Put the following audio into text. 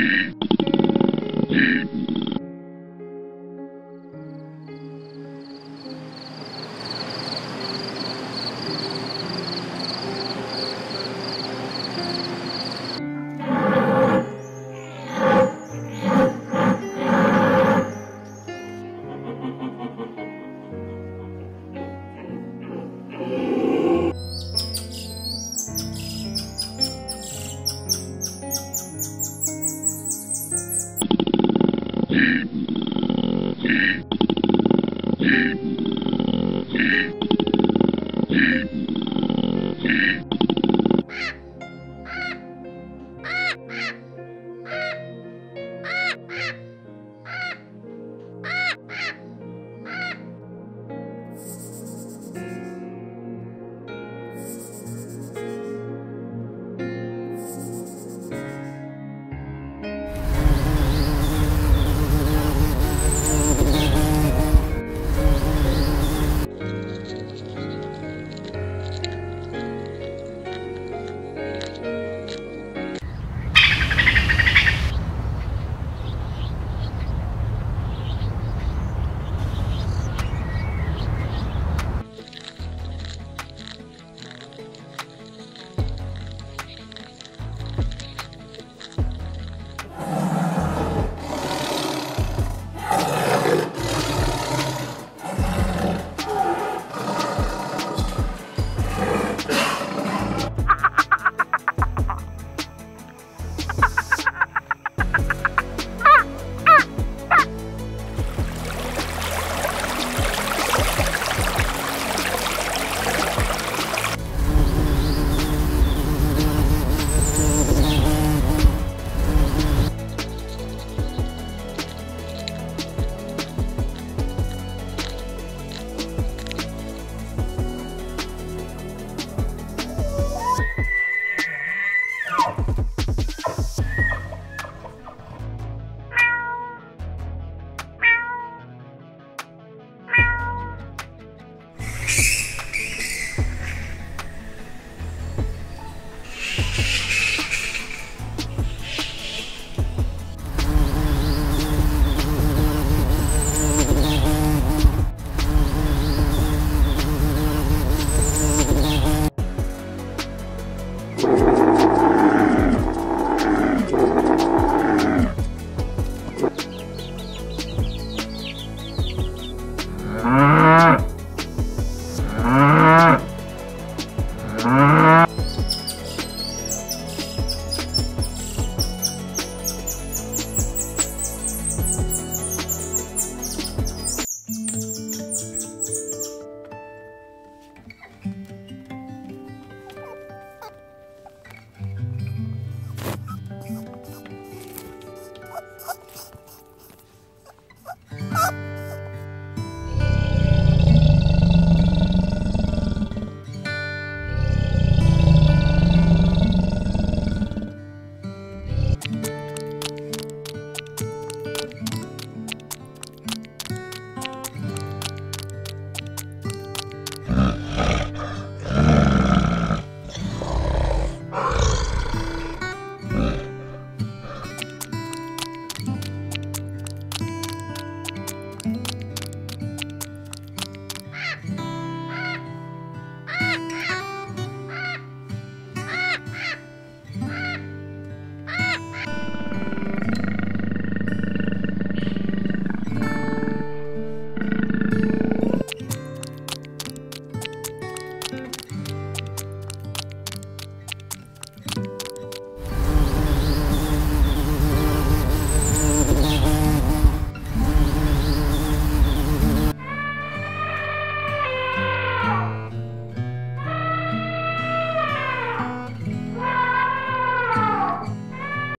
Amen.